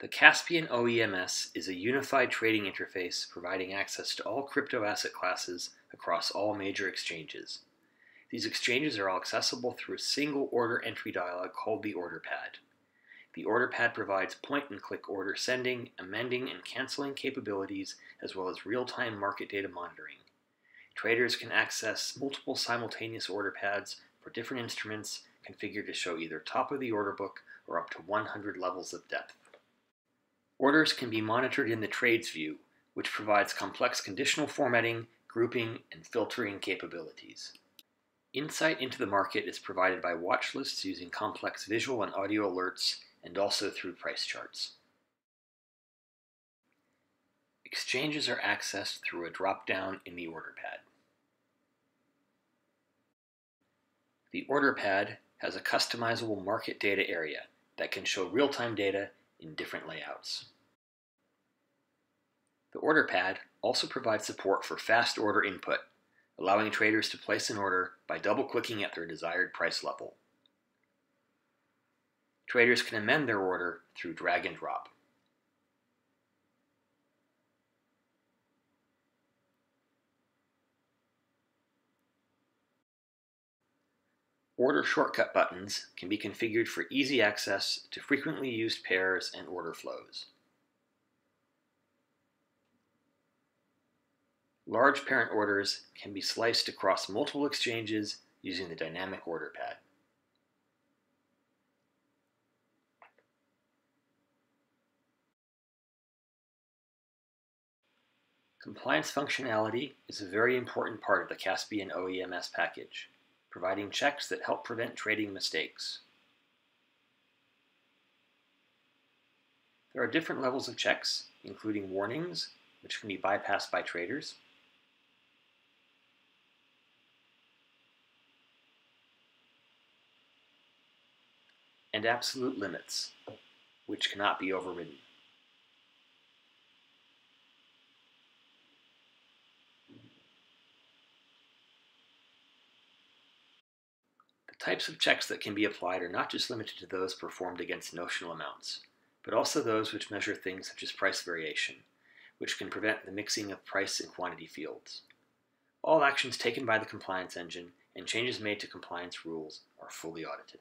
The Caspian OEMS is a unified trading interface providing access to all crypto asset classes across all major exchanges. These exchanges are all accessible through a single order entry dialog called the Order Pad. The Order Pad provides point and click order sending, amending, and canceling capabilities, as well as real time market data monitoring. Traders can access multiple simultaneous order pads for different instruments configured to show either top of the order book or up to 100 levels of depth. Orders can be monitored in the Trades view, which provides complex conditional formatting, grouping, and filtering capabilities. Insight into the market is provided by watch lists using complex visual and audio alerts and also through price charts. Exchanges are accessed through a drop-down in the order pad. The order pad has a customizable market data area that can show real-time data in different layouts. The order pad also provides support for fast order input, allowing traders to place an order by double-clicking at their desired price level. Traders can amend their order through drag and drop. Order shortcut buttons can be configured for easy access to frequently used pairs and order flows. Large parent orders can be sliced across multiple exchanges using the dynamic order pad. Compliance functionality is a very important part of the Caspian OEMS package providing checks that help prevent trading mistakes. There are different levels of checks, including warnings, which can be bypassed by traders, and absolute limits, which cannot be overridden. Types of checks that can be applied are not just limited to those performed against notional amounts, but also those which measure things such as price variation, which can prevent the mixing of price and quantity fields. All actions taken by the compliance engine and changes made to compliance rules are fully audited.